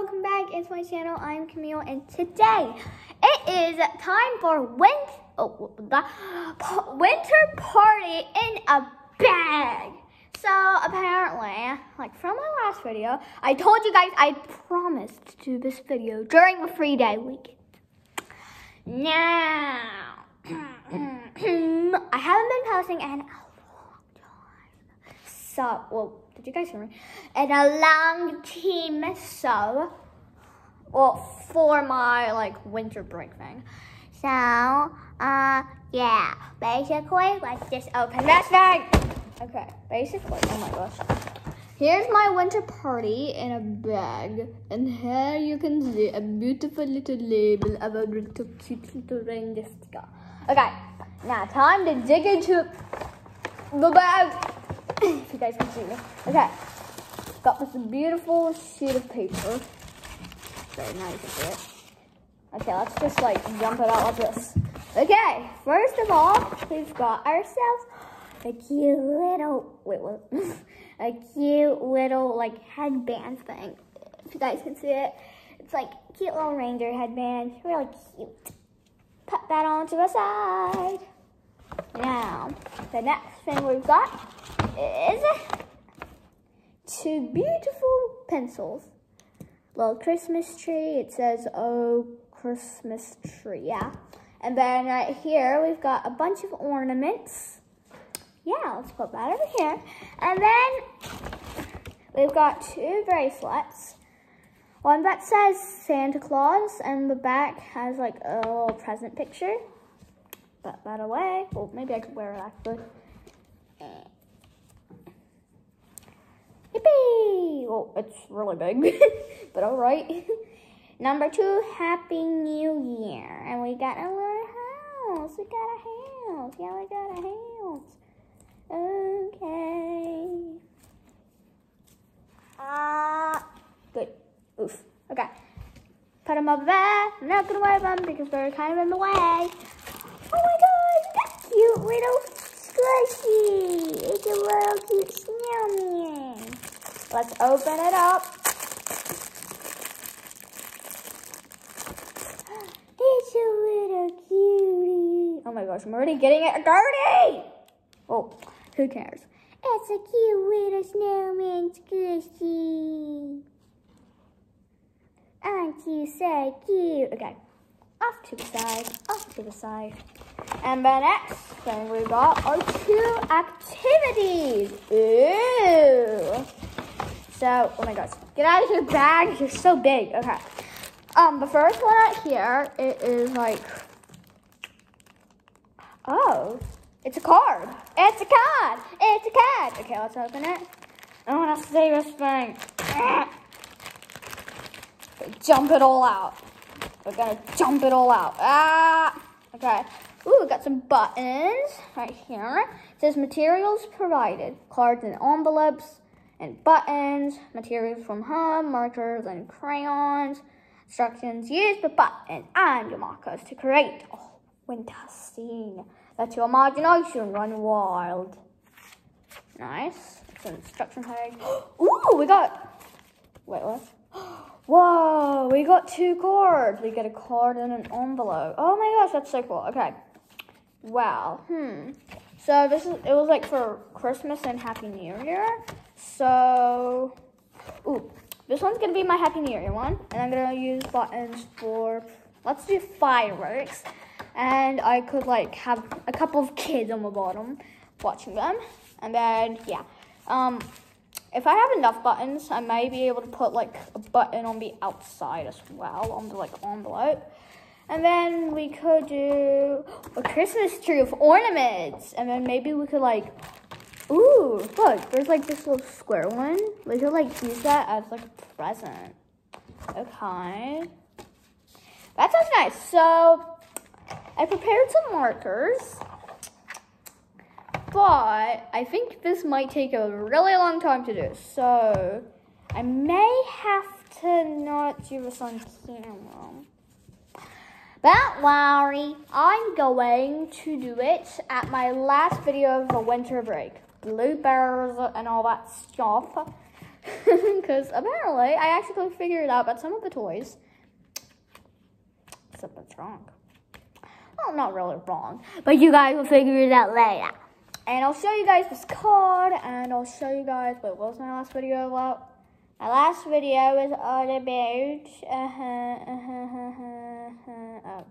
welcome back into my channel. I'm Camille, and today it is time for winter, oh, winter party in a bag. So apparently, like from my last video, I told you guys I promised to do this video during the free day weekend. Now, I haven't been posting in a long time. So, well, did you guys hear me? In a long team so, well, for my like winter break thing. So, uh, yeah, basically, let's just open this thing. Okay, basically, oh my gosh. Here's my winter party in a bag. And here you can see a beautiful little label of a little cute little reindeer sticker. Okay, now time to dig into the bag. If you guys can see me. Okay, got this beautiful sheet of paper. Very nice of it. Okay, let's just like jump it out like this. Okay, first of all, we've got ourselves a cute little, wait, what? a cute little like headband thing. If you guys can see it, it's like cute little reindeer headband, really cute. Put that onto the side. Now, the next thing we've got is two beautiful pencils. Little Christmas tree. It says, oh, Christmas tree, yeah. And then right here, we've got a bunch of ornaments yeah, let's put that over here. And then we've got two bracelets. One that says Santa Claus and the back has like a little present picture. Put that away. Well, maybe I could wear it actually. Yippee! Well, it's really big, but all right. Number two, Happy New Year. And we got a little house. We got a house. Yeah, we got a house. Okay. Ah, good. Oof. Okay. Put them over there. Not gonna worry about them because they're kind of in the way. Oh my god, that cute little squishy. It's a little cute snowman. Let's open it up. It's a little cutie. Oh my gosh, I'm already getting it dirty. Oh, who cares? It's a cute little snowman squishy. Aren't you so cute? Okay, off to the side, off to the side. And the next thing we got are two activities. Ooh. So, oh my gosh, get out of your bag, you're so big. Okay. Um, the first one right here, it is like, oh, it's a card. It's a card. It's a card. Okay, let's open it. I want to see this thing. Jump it all out. We're gonna jump it all out. Ah. Okay. Ooh, we got some buttons right here. It says materials provided. Cards and envelopes and buttons. Materials from home, markers and crayons. Instructions use the button and your markers to create a winter scene. Let your imagination run wild. Nice. It's an instruction page. Ooh, we got. Wait, what? Whoa, we got two cards. We get a card and an envelope. Oh my gosh, that's so cool. Okay. Wow. Hmm. So this is. It was like for Christmas and Happy New Year. So. Ooh, this one's gonna be my Happy New Year one, and I'm gonna use buttons for. Let's do fireworks and I could like have a couple of kids on the bottom watching them. And then, yeah. Um, if I have enough buttons, I may be able to put like a button on the outside as well, on the like envelope. And then we could do a Christmas tree of ornaments. And then maybe we could like, ooh, look, there's like this little square one. We could like use that as like a present. Okay. That sounds nice. So I prepared some markers, but I think this might take a really long time to do. So I may have to not do this on camera. Don't worry, I'm going to do it at my last video of the winter break. Bloopers and all that stuff. Because apparently I actually couldn't figure it out but some of the toys. Something's wrong. Well, not really wrong, but you guys will figure it out later. And I'll show you guys this card, and I'll show you guys, wait, what was my last video about? My last video was all about, uh-huh, uh-huh, uh-huh, oh,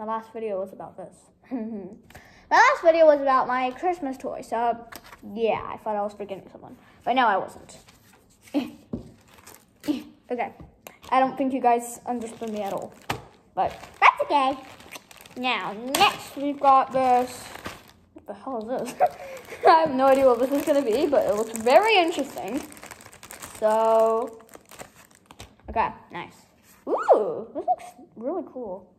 my last video was about this. my last video was about my Christmas toy, so yeah, I thought I was forgetting someone, but no, I wasn't. okay, I don't think you guys understood me at all, but that's okay. Now, next we've got this, what the hell is this? I have no idea what this is to be, but it looks very interesting. So, okay, nice. Ooh, this looks really cool.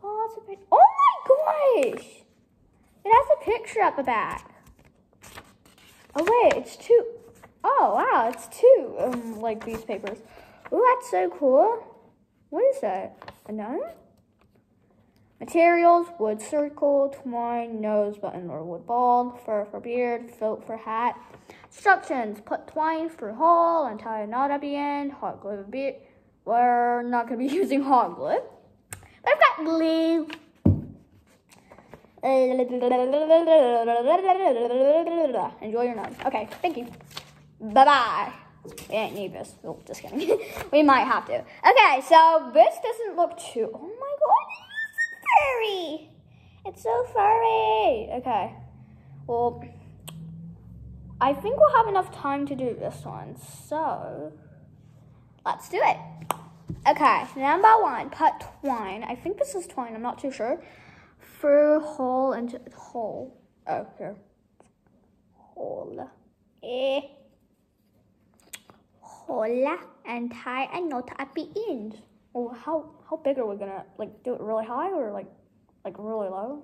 Oh, it's a oh my gosh! It has a picture at the back. Oh wait, it's two. Oh wow, it's two, um, like these papers. Oh, that's so cool. What is that? A gnome? Materials, wood circle, twine, nose button or wood ball, fur for beard, felt for hat. Instructions, put twine through hole and tie a knot at the end, hot glue a bit. We're not going to be using hot glue. But I've got glue. Enjoy your nose. Okay, thank you. Bye-bye. We ain't need this. Oh, just kidding. we might have to. Okay, so this doesn't look too... Oh my god, it's so furry. It's so furry. Okay. Well, I think we'll have enough time to do this one. So, let's do it. Okay, number one, put twine. I think this is twine. I'm not too sure. Through hole into hole. Oh, here. Hole. Eh. Hole and tie a knot at the end. Well, how how big are we gonna like do it really high or like like really low?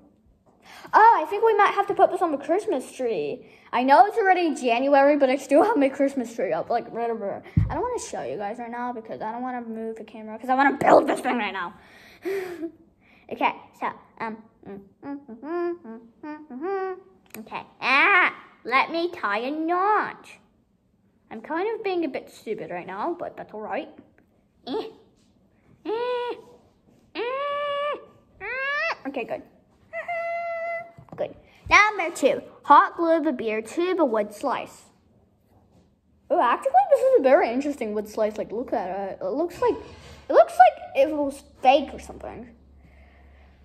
Oh, I think we might have to put this on the Christmas tree. I know it's already January, but I still have my Christmas tree up, like over. I don't want to show you guys right now because I don't want to move the camera because I want to build this thing right now. okay, so um, okay. Ah, let me tie a knot. I'm kind of being a bit stupid right now, but that's all right. Eh. Okay, good. Good. Number two, hot glue the beer to the wood slice. Oh, actually, this is a very interesting wood slice. Like, look at it. It looks like it looks like it was fake or something.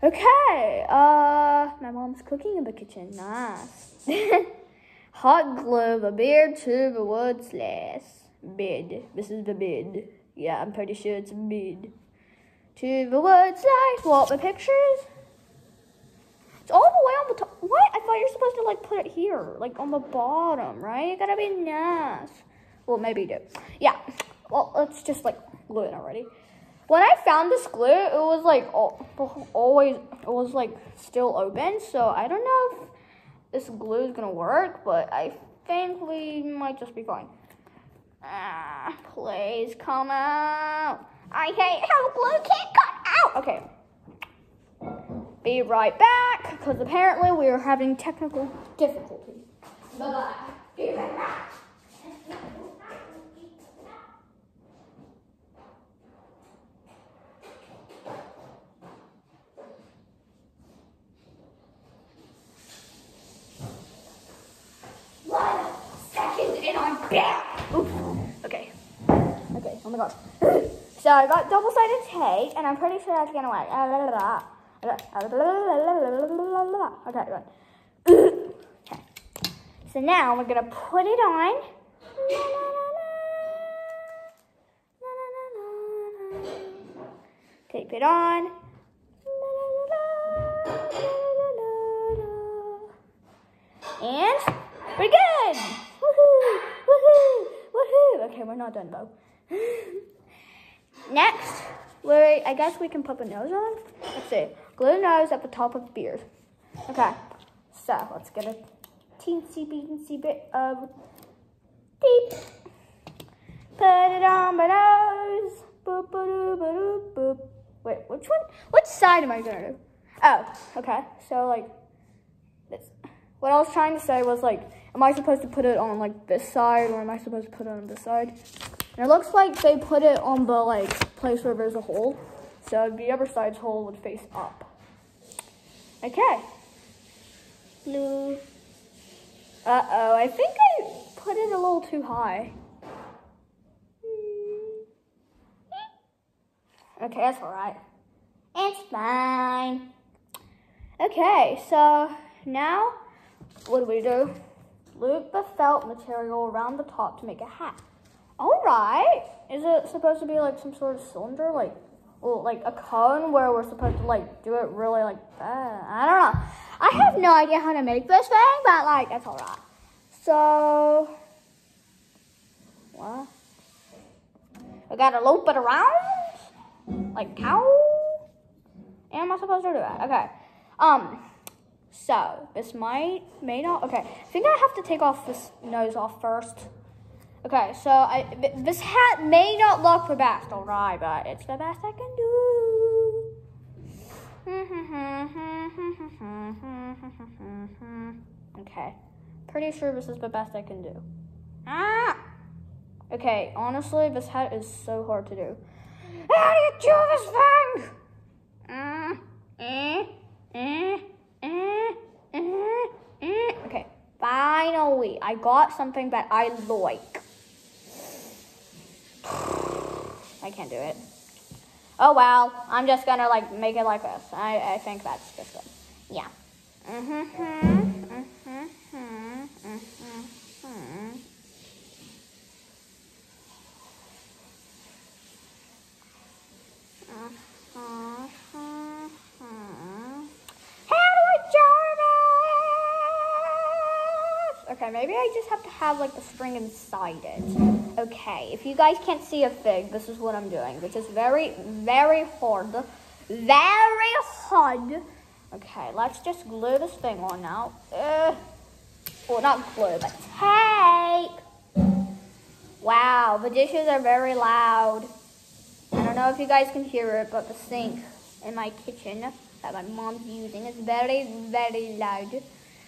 Okay. Uh, my mom's cooking in the kitchen. Nice. hot glue the beer to the wood slice. Bid. This is the bid. Yeah, I'm pretty sure it's a bid to the wood slice. swap the pictures. It's all the way on the top. What? I thought you're supposed to like put it here, like on the bottom, right? You gotta be nice. Well, maybe you do. Yeah. Well, let's just like glue it already. When I found this glue, it was like always, it was like still open. So I don't know if this glue is gonna work, but I think we might just be fine. Ah, please come out. I hate how glue can't cut out. Okay. Be right back, because apparently we are having technical difficulties. Bye-bye. Be right back. One second and I'm back. Okay. Okay, oh my god. So I got double-sided tape, and I'm pretty sure that's gonna work. Uh, Okay, good. Okay. So now we're gonna put it on. Tape it on. And we're good. Woohoo! Woohoo! Woohoo! Okay, we're not done though. Next, we I guess we can put the nose on. Let's see. Glue nose at the top of the beard. Okay, so let's get a teensy beensy bit of tape. Put it on my nose. Boop, boop, boop, boop. Wait, which one? Which side am I gonna do? Oh, okay. So like, this. What I was trying to say was like, am I supposed to put it on like this side or am I supposed to put it on this side? And it looks like they put it on the like place where there's a hole. So the other side's hole would face up. Okay. Blue. Uh-oh, I think I put it a little too high. Okay, that's all right. It's fine. Okay, so now what do we do? Loop the felt material around the top to make a hat. All right. Is it supposed to be like some sort of cylinder, like, well, like a cone where we're supposed to like do it really like that? I don't know. I have no idea how to make this thing, but like that's all right. So, what? I gotta loop it around like how am I supposed to do that? Okay. Um, so this might, may not, okay. I think I have to take off this nose off first. Okay, so I, this hat may not look the best, alright, but it's the best I can do. okay, pretty sure this is the best I can do. Ah! Okay, honestly, this hat is so hard to do. How do you do this thing? Okay, finally, I got something that I like. I can't do it. Oh well, I'm just gonna like make it like this. I, I think that's just good. Yeah. Mm-hmm. Mm-hmm. Okay, maybe I just have to have like the string inside it. Okay, if you guys can't see a fig, this is what I'm doing, which is very, very hard. Very hard. Okay, let's just glue this thing on now. Uh, well, not glue, but tape. Wow, the dishes are very loud. I don't know if you guys can hear it, but the sink in my kitchen that my mom's using is very, very loud.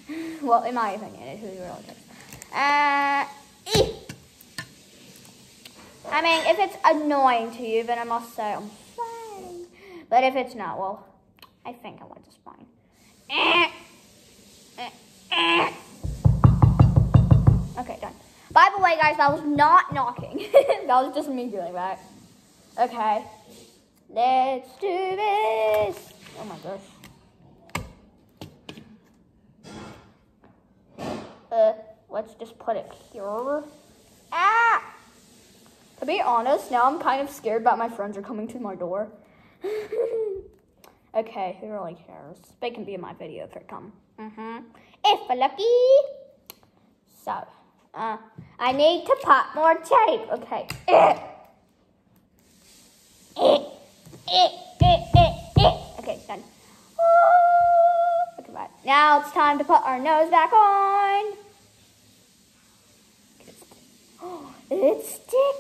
well, in my opinion, it really cares. Uh, eh. I mean, if it's annoying to you, then I must say I'm sorry. But if it's not, well, I think I went just fine. Okay, done. By the way, guys, that was not knocking. that was just me doing that. Okay. Let's do this. Oh my gosh. Uh, let's just put it here. Ah! To be honest, now I'm kind of scared that my friends are coming to my door. okay, who really cares? They can be in my video if they come. Mm-hmm. If lucky. So, uh, I need to pop more tape. Okay. Okay, done. Okay, bye. Now it's time to put our nose back on. It's sticking!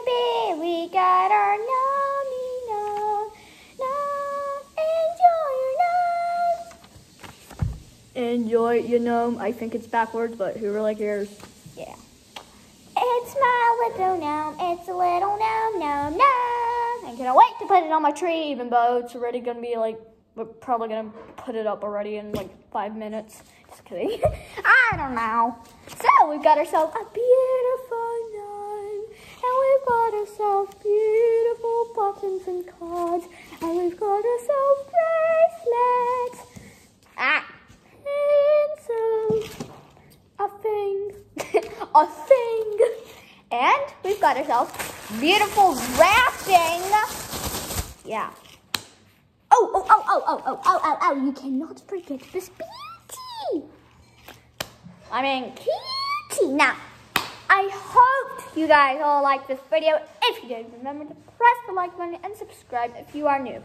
Yippee! We got our nummy num. Num. Enjoy your num. Enjoy your num. I think it's backwards, but who really cares? Yeah. It's my little gnome. It's a little gnome, gnome, gnome. I cannot wait to put it on my tree, even though it's already gonna be like, we're probably gonna put it up already in like five minutes. Just kidding. I don't know. So we've got ourselves a beautiful gnome, and we've got ourselves beautiful buttons and cards, and we've got ourselves bracelets. Ah, so a thing, a thing, and we've got ourselves beautiful wrapping. Yeah. Oh, oh, oh, oh, oh, oh, oh, oh, oh, you cannot forget this beauty. I mean, cutie. Now, I hope you guys all like this video. If you did, remember to press the like button and subscribe if you are new.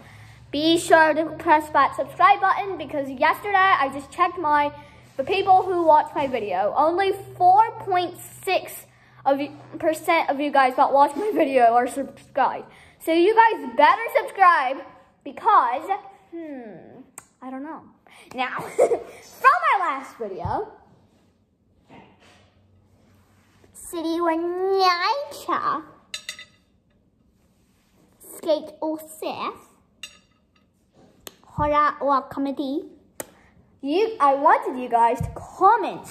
Be sure to press that subscribe button because yesterday I just checked my, the people who watch my video, only 4.6 of you, percent of you guys that watch my video are subscribed. So you guys better subscribe because, hmm, I don't know. Now, from my last video, city or nature. Skate or surf. Horror or comedy. You, I wanted you guys to comment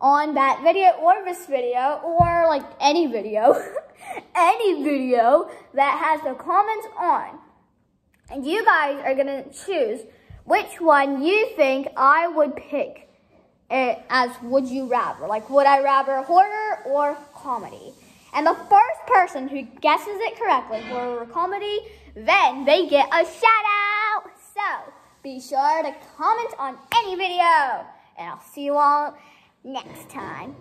on that video or this video or like any video, any video that has the comments on. And you guys are gonna choose which one you think I would pick it as would you rather. Like would I rather horror or comedy? And the first person who guesses it correctly, horror or comedy, then they get a shout out. So be sure to comment on any video and I'll see you all next time.